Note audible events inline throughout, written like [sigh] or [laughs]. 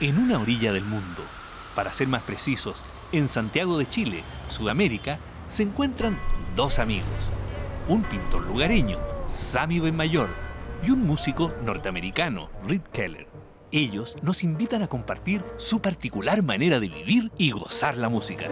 En una orilla del mundo, para ser más precisos, en Santiago de Chile, Sudamérica, se encuentran dos amigos. Un pintor lugareño, Sammy Benmayor, y un músico norteamericano, Rip Keller. Ellos nos invitan a compartir su particular manera de vivir y gozar la música.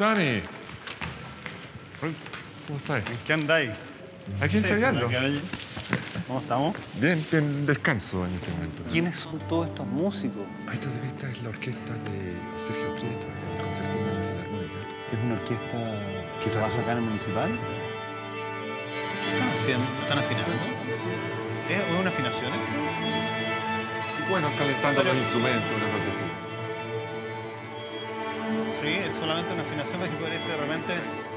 ¿Cómo estás? ¿Qué andáis? Aquí ensayando. ¿Cómo estamos? Bien, bien descanso en este momento. ¿Quiénes son todos estos músicos? A esto de vista es la orquesta de Sergio Prieto, el concertino de la Filarmónica. ¿Es una orquesta que trabaja acá en el municipal? ¿Qué están haciendo? ¿Están afinando? ¿Es una afinación? Bueno, calentando los instrumentos, una cosa así. Sí, es solamente una afinación que parece realmente...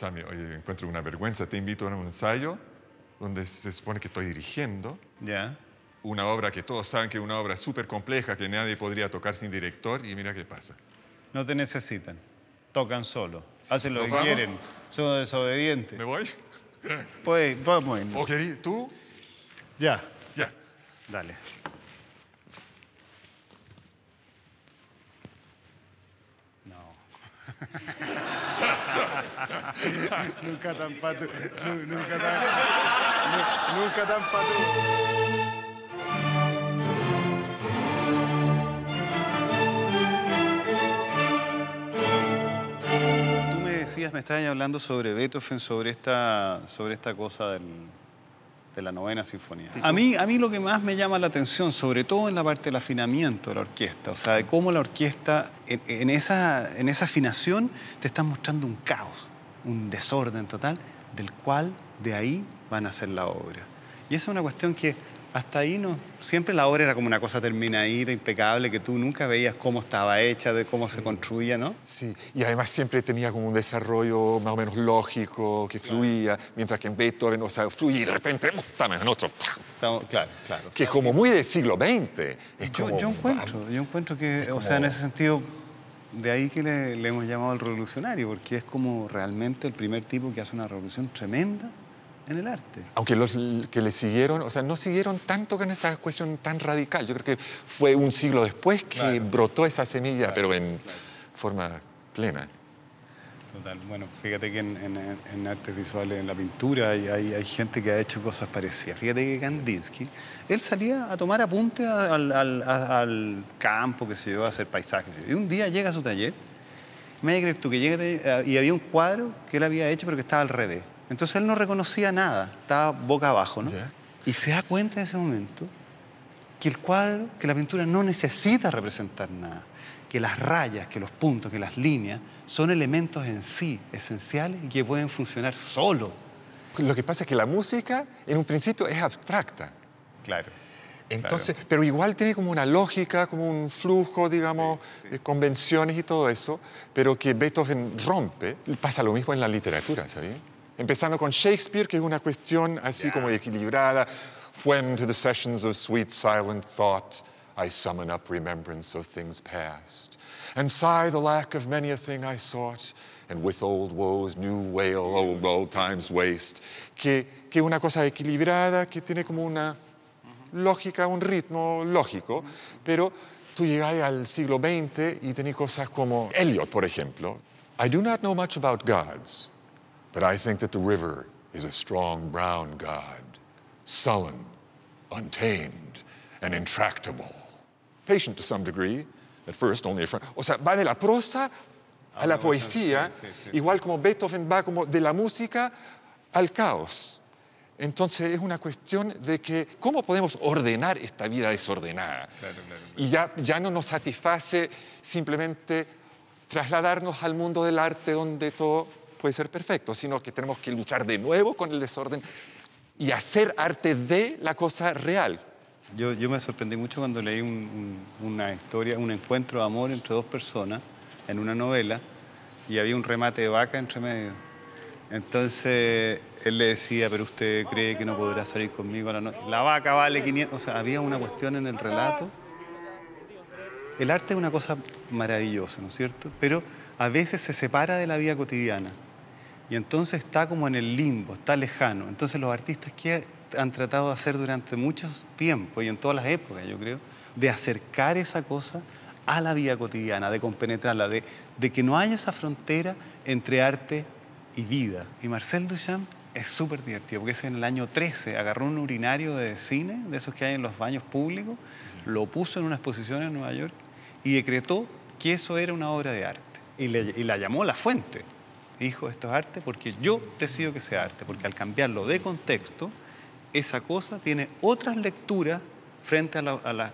Sammy, oye, encuentro una vergüenza. Te invito a un ensayo donde se supone que estoy dirigiendo Ya. una obra que todos saben que es una obra súper compleja que nadie podría tocar sin director y mira qué pasa. No te necesitan. Tocan solo. Hacen lo ¿Nos que vamos? quieren. Son desobedientes. ¿Me voy? Pues, vamos. irnos. ¿O querí- tú? Ya. Ya. Dale. No. [laughs] [laughs] nunca tan pato. nu- Nunca tan. nu- Nunca tan. Tú me decías, me estabas hablando sobre Beethoven, sobre esta, sobre esta cosa del, de la novena sinfonía. A mí, a mí lo que más me llama la atención, sobre todo en la parte del afinamiento de la orquesta, o sea, de cómo la orquesta, en, en esa, en esa afinación, te está mostrando un caos, un desorden total, del cual de ahí van a hacer la obra. Y esa es una cuestión que hasta ahí no. Siempre la obra era como una cosa terminadita, impecable, que tú nunca veías cómo estaba hecha, de cómo se construía, ¿no? Sí, y además siempre tenía como un desarrollo más o menos lógico, que fluía, mientras que en Beethoven, o sea, fluye y de repente, en otro, Estamos- Claro, claro. que es como muy del siglo XX. Es Yo, como- yo encuentro, yo encuentro que, o como- sea, en ese sentido, de ahí que le, le hemos llamado el revolucionario, porque es como realmente el primer tipo que hace una revolución tremenda en el arte. Aunque los que le siguieron, o sea, no siguieron tanto con esa cuestión tan radical. Yo creo que fue un siglo después que Claro. brotó esa semilla, pero en forma plena. Total. Bueno, fíjate que en, en- en artes visuales, en la pintura, hay, hay- hay gente que ha hecho cosas parecidas. Fíjate que Kandinsky, él salía a tomar apuntes al, al- al campo, que se yo, a hacer paisajes. Y un día llega a su taller, me vas a creer tú que llega de- y había un cuadro que él había hecho, pero que estaba al revés. Entonces él no reconocía nada, estaba boca abajo, ¿no? Y se da cuenta en ese momento que el cuadro, que la pintura no necesita representar nada, que las rayas, que los puntos, que las líneas son elementos en sí esenciales y que pueden funcionar solo. Lo que pasa es que la música en un principio es abstracta. Claro. Entonces, pero igual tiene como una lógica, como un flujo, digamos, de convenciones y todo eso, pero que Beethoven rompe. Pasa lo mismo en la literatura, ¿sabes? Empezando con Shakespeare, que es una cuestión así como equilibrada. When to the sessions of sweet silent thought I summon up remembrance of things past, and sigh the lack of many a thing I sought, and with old woes new wail old, old times waste. Que, que es una cosa equilibrada, que tiene como una lógica, un ritmo lógico, pero tú llegas al siglo XX y tenés cosas como Eliot, por ejemplo. I do not know much about gods, but I think that the river is a strong brown god, sullen, untamed, and intractable. Patient to some degree, at first only a friend. O sea, va de la prosa a la poesía, sí, sí, sí. igual como Beethoven va como de la música al caos. Entonces es una cuestión de que cómo podemos ordenar esta vida desordenada. Claro, claro, Y ya, ya no nos satisface simplemente trasladarnos al mundo del arte donde todo puede ser perfecto, sino que tenemos que luchar de nuevo con el desorden y hacer arte de la cosa real. Yo, yo me sorprendí mucho cuando leí un- un- una historia, un encuentro de amor entre dos personas en una novela y había un remate de vaca entre medio. Entonces él le decía, pero usted cree que no podrá salir conmigo a la noche. La vaca vale 500. O sea, había una cuestión en el relato. El arte es una cosa maravillosa, ¿no es cierto? Pero a veces se separa de la vida cotidiana. Y entonces está como en el limbo, está lejano. Entonces los artistas que han tratado de hacer durante muchos tiempos y en todas las épocas, yo creo, de acercar esa cosa a la vida cotidiana, de compenetrarla, de, que no haya esa frontera entre arte y vida. Y Marcel Duchamp es súper divertido, porque es en el año 13, agarró un urinario de cine, de esos que hay en los baños públicos, lo puso en una exposición en Nueva York y decretó que eso era una obra de arte. Y la llamó La Fuente. Dijo, esto es arte porque yo decido que sea arte, porque al cambiarlo de contexto, esa cosa tiene otras lecturas frente a, la, a, la-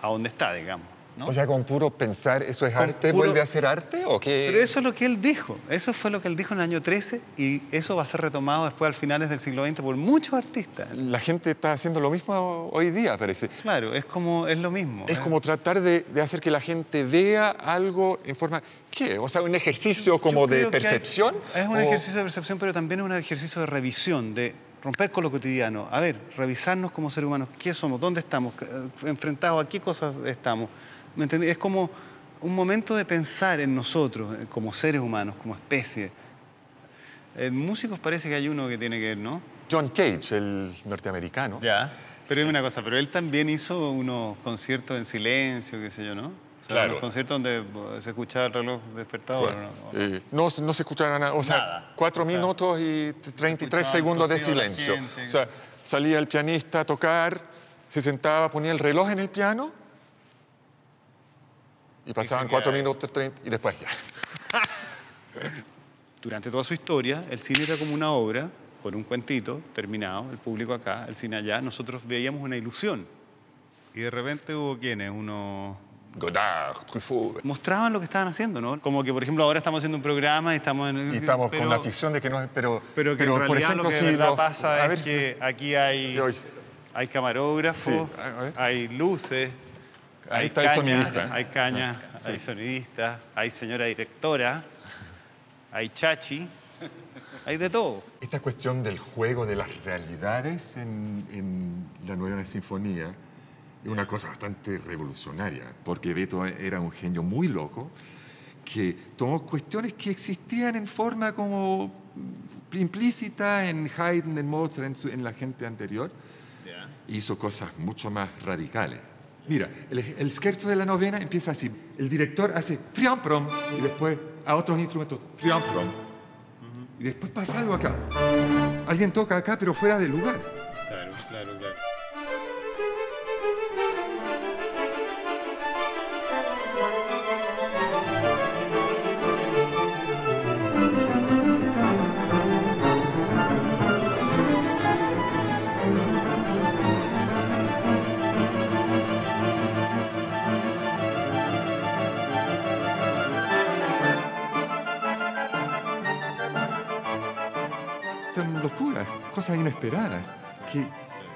a donde está, digamos. ¿No? O sea, con puro pensar eso es Con arte, puro- ¿vuelve a ser arte o qué? Pero eso es lo que él dijo. Eso fue lo que él dijo en el año 13 y eso va a ser retomado después al finales del siglo XX por muchos artistas. La gente está haciendo lo mismo hoy día, parece. Claro, es como es lo mismo. Es ¿eh? como tratar de, de hacer que la gente vea algo en forma... ¿Qué? O sea, un ejercicio como de hay- percepción. es un o- ejercicio de percepción, pero también es un ejercicio de revisión, de romper con lo cotidiano. A ver, revisarnos como seres humanos. ¿Qué somos? ¿Dónde estamos? ¿Enfrentados a qué cosas estamos? ¿Me entendí? Es como un momento de pensar en nosotros, eh, como seres humanos, como especie. En músicos parece que hay uno que tiene que ver, ¿no? John Cage, el norteamericano. Ya. Pero es una cosa, pero él también hizo unos conciertos en silencio, qué sé yo, ¿no? O sea, Claro. unos conciertos donde eh, se escuchaba el reloj despertador. Bueno, ¿no? eh, no, no se escuchaba nada, o sea, Nada. cuatro O sea, minutos y 33 escuchaba segundos de silencio. gente. O sea, salía el pianista a tocar, se sentaba, ponía el reloj en el piano y pasaban cuatro quedaba. minutos 30 y después ya. [laughs] Durante toda su historia, el cine era como una obra, por un cuentito terminado, el público acá, el cine allá, nosotros veíamos una ilusión. Y de repente hubo quienes, uno Godard, Truffaut. mostraban lo que estaban haciendo, ¿no? Como que, por ejemplo, ahora estamos haciendo un programa y estamos en... Y estamos pero- con la ficción de que no es. Pero, Pero que en por realidad ejemplo, lo que si de verdad los- pasa a es ver, que aquí hay, hay camarógrafos, Sí, ver. hay luces, Ahí hay está el caña, sonidista. hay caña, hay sonidista, hay señora directora, hay chachi, hay de todo. Esta cuestión del juego de las realidades en, en la novena sinfonía es una cosa bastante revolucionaria, porque Beto era un genio muy loco que tomó cuestiones que existían en forma como implícita en Haydn, en Mozart, en, su- en la gente anterior, e hizo cosas mucho más radicales. Mira, el, el scherzo de la novena empieza así. El director hace friam prom y después a otros instrumentos friam prom. Y después pasa algo acá. Alguien toca acá, pero fuera del lugar. Cosas inesperadas. Que,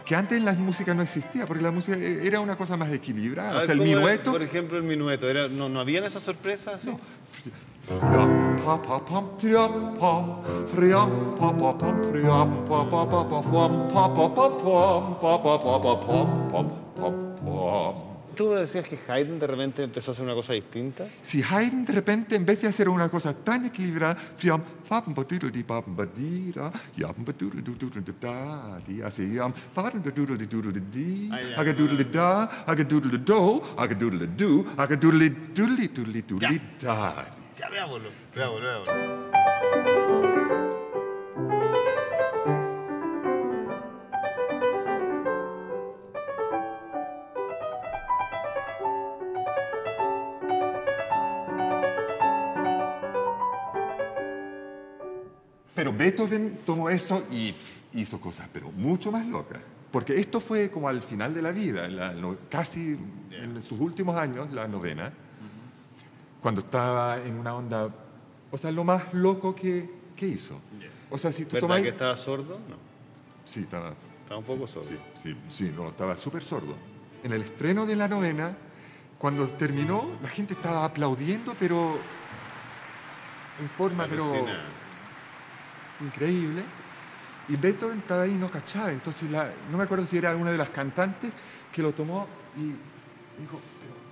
que antes en la música no existía, porque la música e- era una cosa más equilibrada. O sea, el ¿Cómo era, minueto. Por ejemplo, el minueto. Era, no, ¿No habían esas sorpresas? No. Tú decías que Haydn de repente empezó a hacer una cosa distinta. Si Haydn de repente, en vez de hacer una cosa tan equilibrada, di, bam, Beethoven tomó eso y hizo cosas, pero mucho más locas. Porque esto fue como al final de la vida, la casi en sus últimos años, la novena, cuando estaba en una onda, o sea, lo más loco que, que hizo. O sea, si tú ¿Verdad tomas... que estaba sordo? No, Sí, estaba, estaba un poco sordo. sí, sí, sí, no, estaba súper sordo. En el estreno de la novena, cuando terminó, la gente estaba aplaudiendo, pero en forma, pero Alucina. Increíble. Y Beethoven estaba ahí y no cachaba. Entonces, la- no me acuerdo si era una de las cantantes que lo tomó y dijo,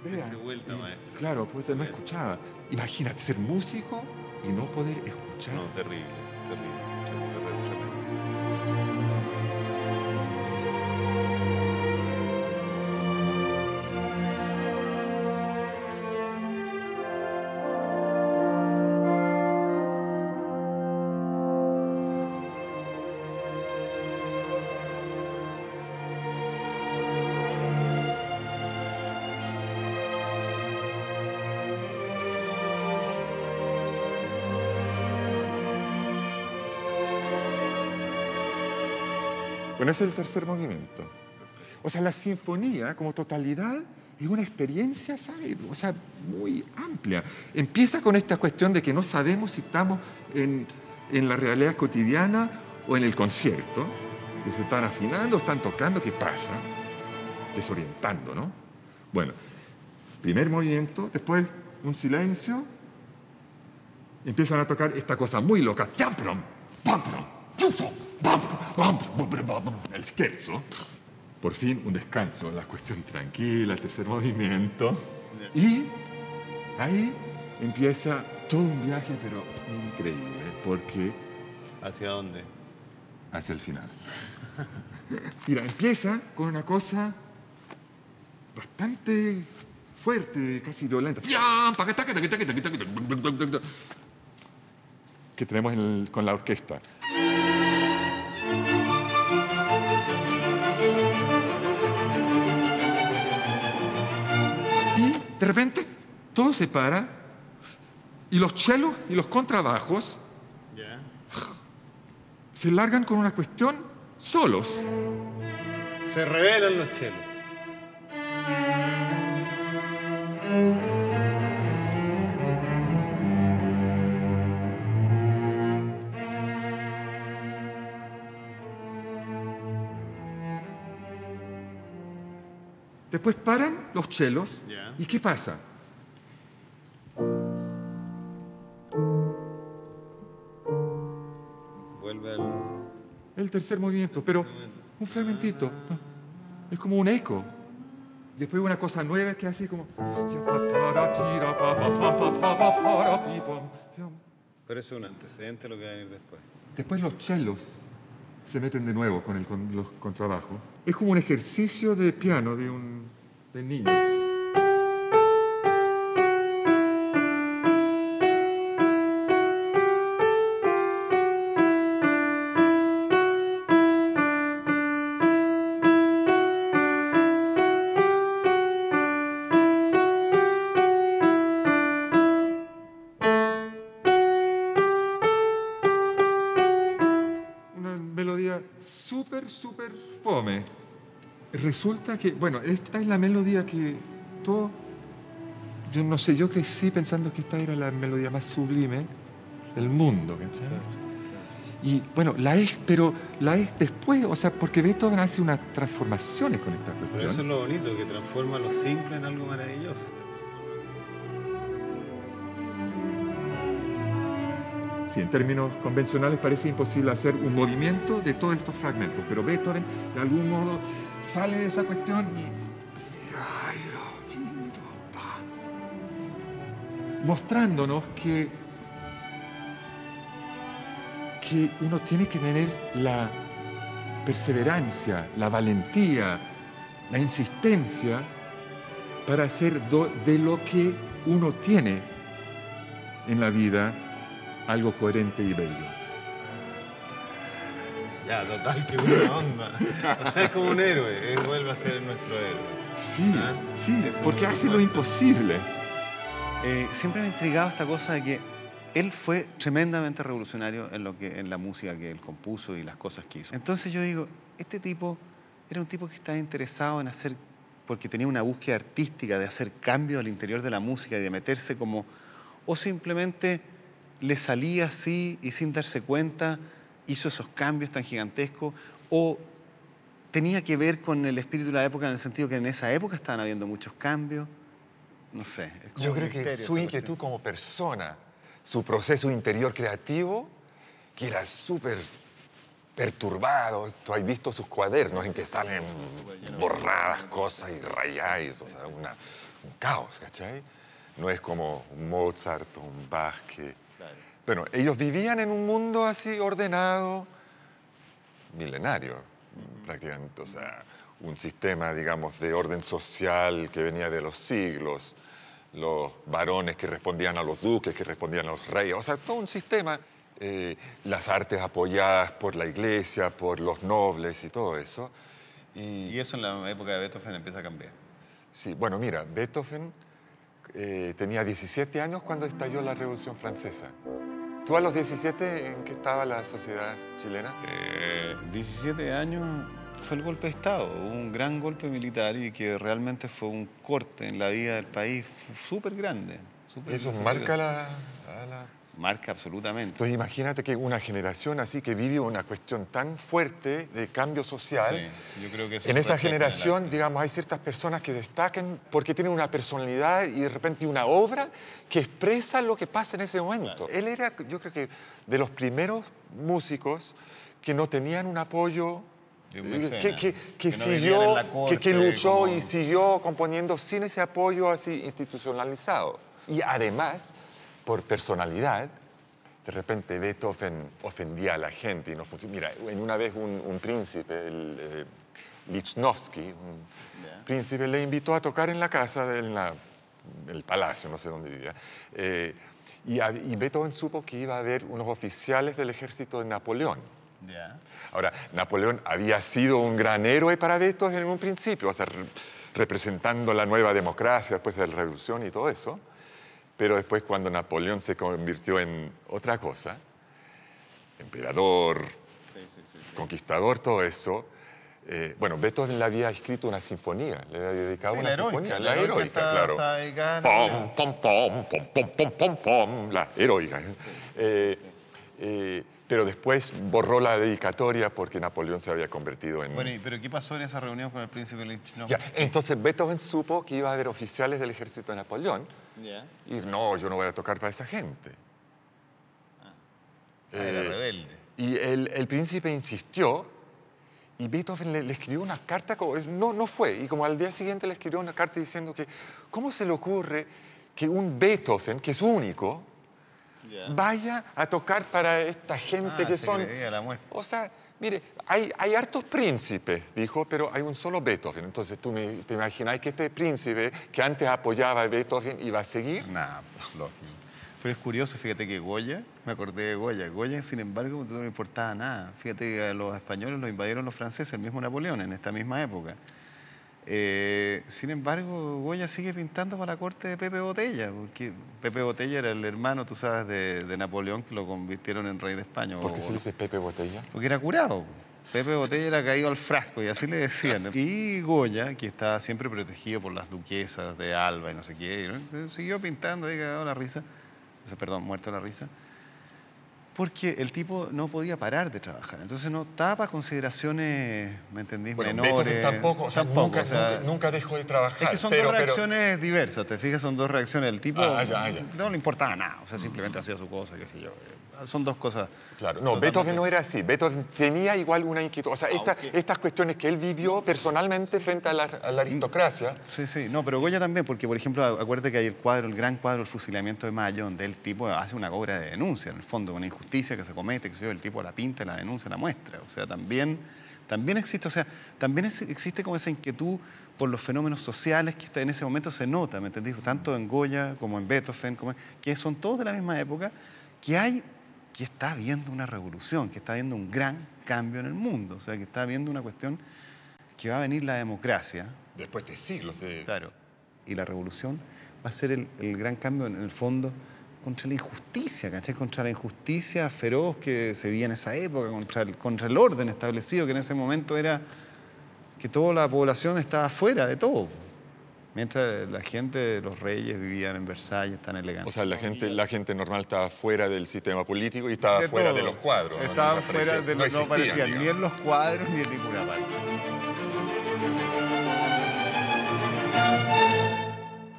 pero vea. Dese vuelta, Y. Claro, pues no escuchaba. Imagínate ser músico y no poder escuchar. No, terrible. terrible, Bueno, ese es el tercer movimiento. O sea, la sinfonía como totalidad es una experiencia, ¿sabe? O sea, muy amplia. Empieza con esta cuestión de que no sabemos si estamos en, en la realidad cotidiana o en el concierto, que se están afinando, están tocando, ¿qué pasa? Desorientando, ¿no? Bueno, primer movimiento, después un silencio, empiezan a tocar esta cosa muy loca. El scherzo. Por fin un descanso, la cuestión tranquila, el tercer movimiento. Y ahí empieza todo un viaje, pero increíble, porque ¿Hacia dónde? hacia el final. [laughs] Mira, empieza con una cosa bastante fuerte, casi violenta. Que tenemos el- con la orquesta. De repente todo se para y los chelos y los contrabajos se largan con una cuestión solos. Se revelan los chelos. Después paran los chelos. ¿Y qué pasa? Vuelve al. El tercer movimiento, pero un fragmentito. Es como un eco. Después una cosa nueva que así como... Pero es un antecedente de lo que va a venir después. Después los chelos se meten de nuevo con, el, con los contrabajos. Es como un ejercicio de piano de un del niño. Resulta que, bueno, esta es la melodía que todo, yo no sé, yo crecí pensando que esta era la melodía más sublime del mundo, ¿cachai? Y bueno, la es, pero la es después, o sea, porque Beethoven hace unas transformaciones con esta Pero cuestión. eso es lo bonito, que transforma lo simple en algo maravilloso. Sí, en términos convencionales parece imposible hacer un movimiento de todos estos fragmentos, pero Beethoven de algún modo sale de esa cuestión y mostrándonos que, que uno tiene que tener la perseverancia, la valentía, la insistencia para hacer de lo que uno tiene en la vida algo coherente y bello. Ya, total, qué buena onda. O sea, es como un héroe, él vuelve a ser nuestro héroe. Sí, ¿Ah? sí, porque hace lo imposible. Eh, siempre me ha intrigado esta cosa de que él fue tremendamente revolucionario en, lo que, en la música que él compuso y las cosas que hizo. Entonces yo digo, este tipo era un tipo que estaba interesado en hacer, porque tenía una búsqueda artística de hacer cambios al interior de la música y de meterse como, o simplemente le salía así y sin darse cuenta hizo esos cambios tan gigantescos, o tenía que ver con el espíritu de la época en el sentido que en esa época estaban habiendo muchos cambios. No sé. Yo creo que su inquietud como persona, su proceso interior creativo, que era súper perturbado. Tú has visto sus cuadernos en que salen borradas cosas y rayadas, o sea, un caos, ¿cachai? No es como un Mozart o un Bach que... Bueno, ellos vivían en un mundo así ordenado, milenario, prácticamente, o sea, un sistema, digamos, de orden social que venía de los siglos, los varones que respondían a los duques, que respondían a los reyes, o sea, todo un sistema, eh, las artes apoyadas por la iglesia, por los nobles y todo eso. Y, eso en la época de Beethoven empieza a cambiar. Sí, bueno, mira, Beethoven eh, tenía 17 años cuando estalló la Revolución Francesa. ¿Tú a los 17 en qué estaba la sociedad chilena? 17 eh, años fue el golpe de Estado, un gran golpe militar y que realmente fue un corte en la vida del país súper grande. ¿Eso marca la, Marca absolutamente. Entonces imagínate que una generación así que vive una cuestión tan fuerte de cambio social, yo creo que en esa generación, digamos, hay ciertas personas que destacan porque tienen una personalidad y de repente una obra que expresa lo que pasa en ese momento. Él era, yo creo que, de los primeros músicos que no tenían un apoyo que, que, siguió, que, luchó y siguió componiendo sin ese apoyo así institucionalizado. Y además, por personalidad, de repente Beethoven ofendía a la gente y no Mira, en una vez un, príncipe, el, eh, Lichnowsky, un príncipe, le invitó a tocar en la casa, en el palacio, no sé dónde vivía. Eh, y, y Beethoven supo que iba a haber unos oficiales del ejército de Napoleón Ahora, Napoleón había sido un gran héroe para Beethoven en un principio, o sea, representando la nueva democracia después de la revolución y todo eso, pero después cuando Napoleón se convirtió en otra cosa, emperador, conquistador, todo eso, eh, bueno, Beethoven le había escrito una sinfonía, le había dedicado una sinfonía, la, heroica, claro. pom, pom, pom, pom, pom, pom, pom, la heroica. Eh, eh, pero después borró la dedicatoria porque Napoleón se había convertido en... Bueno, ¿pero qué pasó en esa reunión con el príncipe Lichnowsky? Ya, entonces Beethoven supo que iba a haber oficiales del ejército de Napoleón y no, yo no voy a tocar para esa gente. Ah, era eh, rebelde. Y el, el, príncipe insistió y Beethoven le, escribió una carta, no, no fue, y como al día siguiente le escribió una carta diciendo que, ¿cómo se le ocurre que un Beethoven, que es único, vaya a tocar para esta gente ah, que son... o sea, mire, hay, hay hartos príncipes, dijo, pero hay un solo Beethoven. Entonces, ¿tú te imaginas que este príncipe que antes apoyaba a Beethoven iba a seguir? No, [laughs] lógico. Pero es curioso, fíjate que Goya, me acordé de Goya, Goya, sin embargo, no le importaba nada. Fíjate que a los españoles los invadieron los franceses, el mismo Napoleón, en esta misma época. Eh, sin embargo, Goya sigue pintando para la corte de Pepe Botella, porque Pepe Botella era el hermano, tú sabes, de, Napoleón, que lo convirtieron en rey de España. ¿Por qué se dice Pepe Botella? Porque era curado. Pepe Botella era caído al frasco y así le decían. [laughs] Y Goya, que estaba siempre protegido por las duquesas de Alba y no sé qué, siguió pintando, ahí cagado la risa, perdón, muerto la risa. Porque el tipo no podía parar de trabajar, entonces no estaba para consideraciones, ¿me entendís? Bueno, Menores. Tampoco, o sea, Tampoco, nunca, o sea, nunca- dejó de trabajar. Es que son pero- dos pero- reacciones diversas, ¿te fijas? Son dos reacciones. El tipo Ah, ya, ya. no le importaba nada, o sea, simplemente hacía su cosa, qué sé yo. Eh, Son dos cosas. Claro, no, Beethoven no era así. Beethoven tenía igual una inquietud. O sea, esta- ok. estas cuestiones que él vivió personalmente frente a la, a la aristocracia. Sí, sí, no, pero Goya también, porque por ejemplo, acuérdate que hay el cuadro, el gran cuadro, el fusilamiento de Mayo, donde el tipo hace una obra de denuncia, en el fondo, una injusticia que se comete, que el tipo la pinta, la denuncia, la muestra. O sea, también, también existe, o sea, también existe como esa inquietud por los fenómenos sociales que en ese momento se nota, ¿me entendés? Tanto en Goya como en Beethoven, como, que son todos de la misma época, que hay, que está habiendo una revolución, que está habiendo un gran cambio en el mundo, o sea, que está habiendo una cuestión que va a venir la democracia, Después de siglos de... Claro. Y la revolución va a ser el, el gran cambio en el fondo contra la injusticia, ¿cachai? Contra la injusticia feroz que se vivía en esa época, contra el, contra el orden establecido que en ese momento era que toda la población estaba fuera de todo. Mientras la gente, los reyes vivían en Versalles tan elegantes. O sea, la gente, la gente normal estaba fuera del sistema político y estaba fuera de los cuadros. ¿no? Estaban No fuera de los, no, existían, aparecían ni en los cuadros ni en ninguna parte.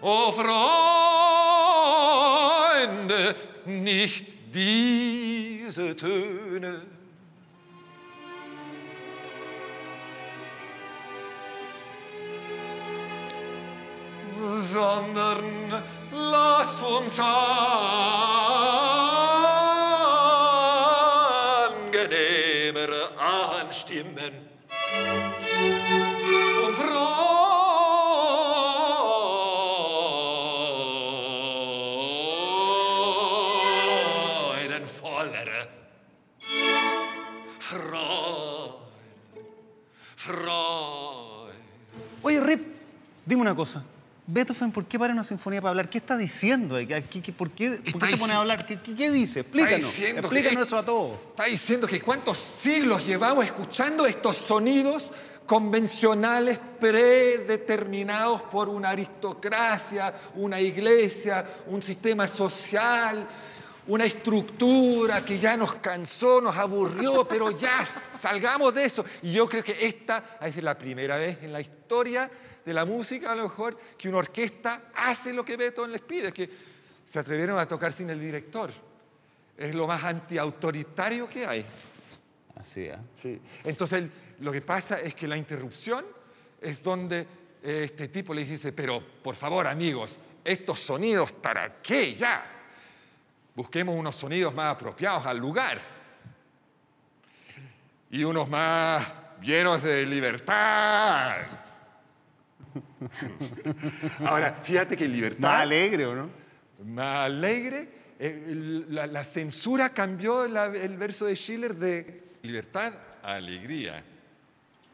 Oh Nicht diese Töne. Sondern lasst uns angenehmer una cosa. Beethoven, ¿por qué para una sinfonía para hablar? ¿Qué está diciendo? ¿Qué- qué- ¿Por qué, por qué se pone a hablar? ¿Qué, qué- dice? Explícanos. Explícanos es- eso a todos. Está diciendo que cuántos siglos llevamos escuchando estos sonidos convencionales predeterminados por una aristocracia, una iglesia, un sistema social, una estructura que ya nos cansó, nos aburrió, [laughs] pero ya salgamos de eso. Y yo creo que esta es la primera vez en la historia de la música, a lo mejor, que una orquesta hace lo que Beethoven les pide, que se atrevieron a tocar sin el director. Es lo más antiautoritario que hay. Así, ¿eh? Sí. Entonces, el- lo que pasa es que la interrupción es donde eh, este tipo le dice, pero por favor, amigos, estos sonidos, ¿para qué ya? Busquemos unos sonidos más apropiados al lugar. Y unos más llenos de libertad. [laughs] Ahora, fíjate que libertad Más alegre, ¿o no? más alegre. eh, la, la censura cambió la- el verso de Schiller de libertad a alegría.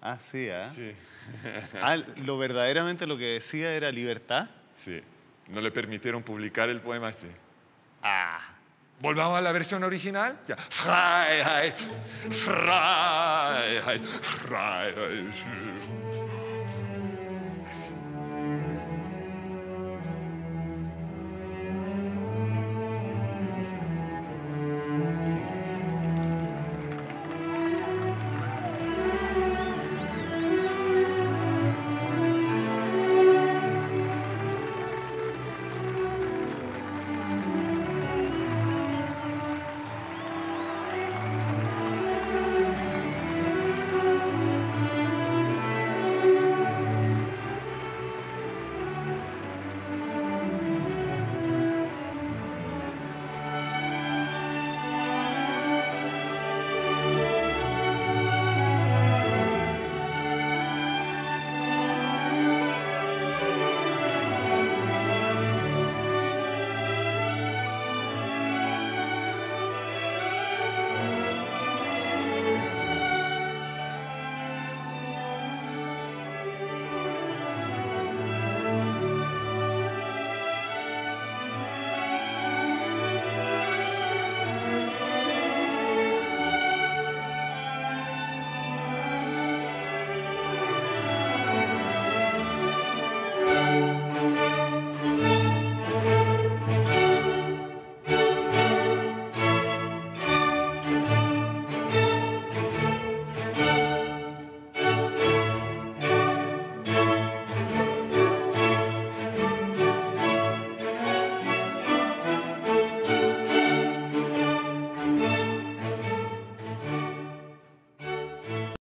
Ah, sí, ¿eh? Sí, [laughs] Ah, lo verdaderamente lo que decía era libertad. sí. No le permitieron publicar el poema así. Ah. Volvamos a la versión original. Ya. Freiheit, Freiheit, Freiheit.